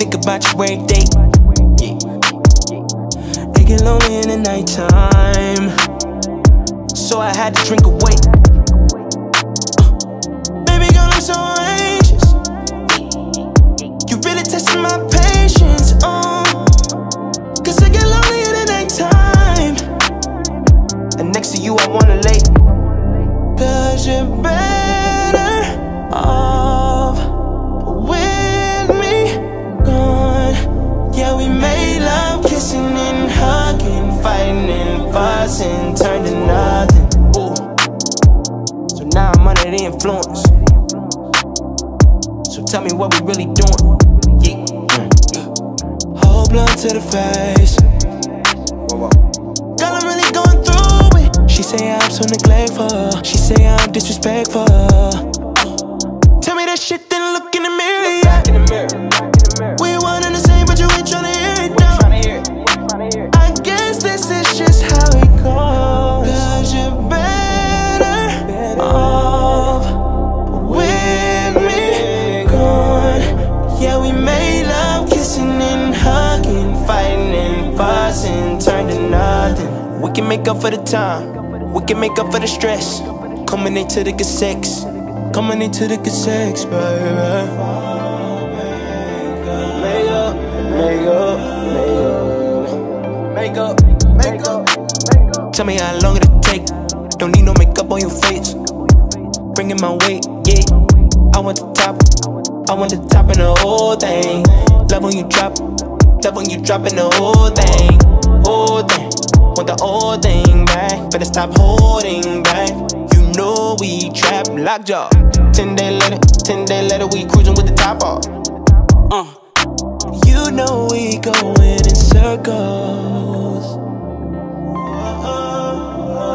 Think about you every day. Yeah. It get lonely in the nighttime. So I had to drink away. Uh, baby girl, I'm so anxious. You really testing my patience. Uh, Cause I get lonely in the nighttime. And next to you, I wanna lay. Cause you're better fighting and turned to nothing. Ooh. So now I'm under the influence. So tell me what we really doing. Yeah. Mm. Hold blunt to the face. Girl, I'm really going through it. She say I'm so neglectful. She say I'm disrespectful. Tell me that shit, We can make up for the time, we can make up for the stress. Coming into the good sex, coming into the good sex, baby. Make up, make up, make up, make up, make up. Tell me how long it'll take. Don't need no makeup on your face. Bringing my weight, yeah. I want the top, I want the top and the whole thing. Love when you drop, love when you dropping the whole thing, the old thing back. Better stop holding back. You know we trap lockjaw. Ten day letter, ten day letter, we cruising with the top off. Uh. You know we going in circles.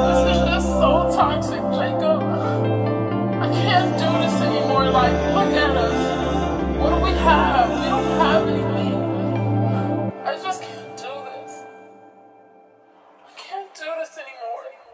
This is just so toxic, Jacob. I can't do this anymore. Like, look at us. What do we have? do this anymore.